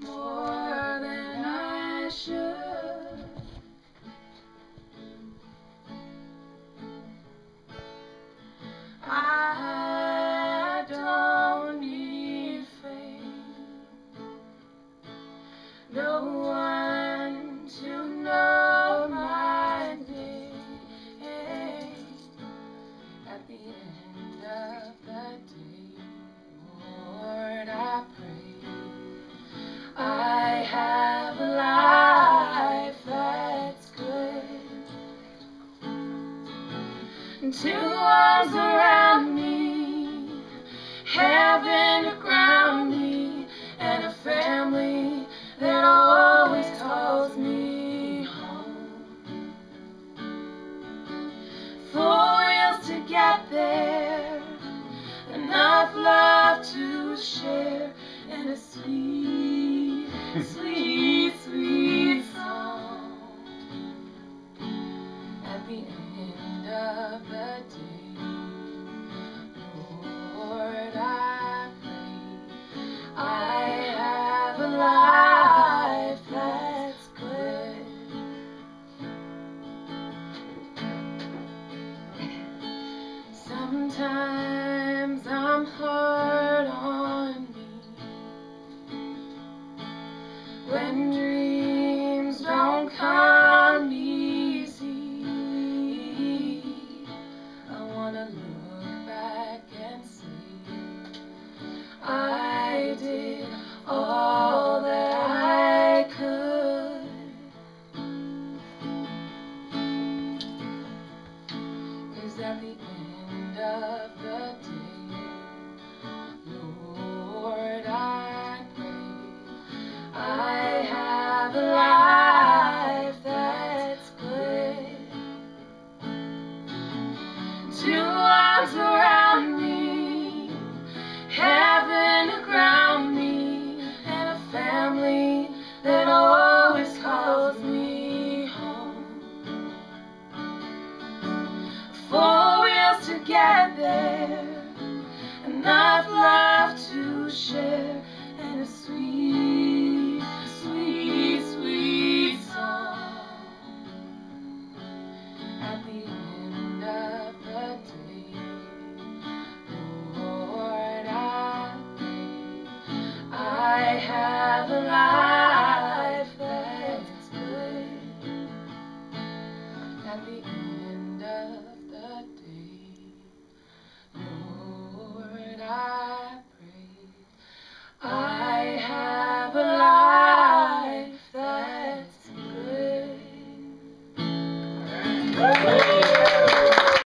more than I should. I don't need fame, no one to know my name. At the end of the And two arms around me, heaven to ground me, and a family that always calls me home. Four wheels to get there, enough love to share, and a sweet, sweet, sweet song. At the end Lord, I pray I have a life that's good. Sometimes I'm hard at the end of the get there Enough love to share. And a sweet, sweet, sweet song. At the end of the day Lord, I pray I have a life that's good. At the end of